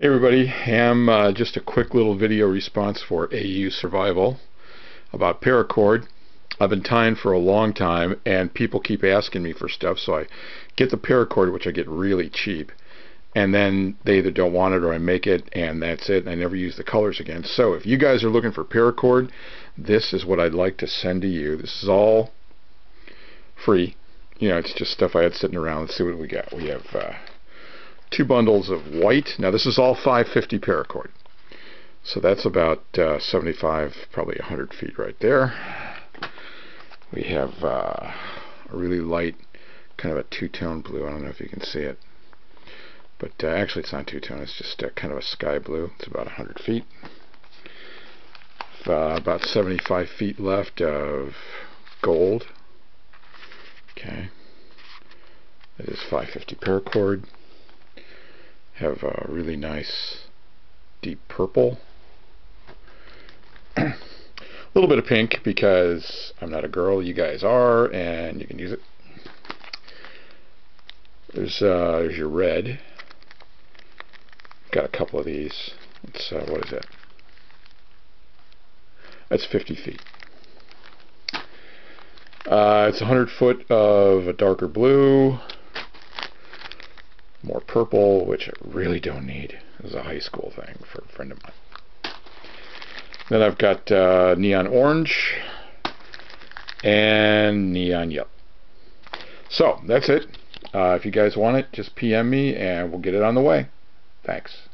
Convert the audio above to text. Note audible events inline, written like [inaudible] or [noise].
Hey everybody, Ham, uh, just a quick little video response for AU Survival about paracord. I've been tying for a long time and people keep asking me for stuff so I get the paracord which I get really cheap and then they either don't want it or I make it and that's it and I never use the colors again. So if you guys are looking for paracord, this is what I'd like to send to you. This is all free. You know, it's just stuff I had sitting around. Let's see what we got. We have uh, two bundles of white. Now this is all 550 paracord. So that's about uh, 75, probably 100 feet right there. We have uh, a really light, kind of a two-tone blue. I don't know if you can see it. But uh, actually it's not two-tone, it's just uh, kind of a sky blue. It's about 100 feet. Uh, about 75 feet left of gold. Okay. It is 550 paracord have a really nice deep purple. [clears throat] a little bit of pink because I'm not a girl, you guys are, and you can use it. There's, uh, there's your red. Got a couple of these. It's, uh, what is that? That's 50 feet. Uh, it's 100 foot of a darker blue purple, which I really don't need. Is a high school thing for a friend of mine. Then I've got uh, neon orange and neon yellow. So that's it. Uh, if you guys want it, just PM me and we'll get it on the way. Thanks.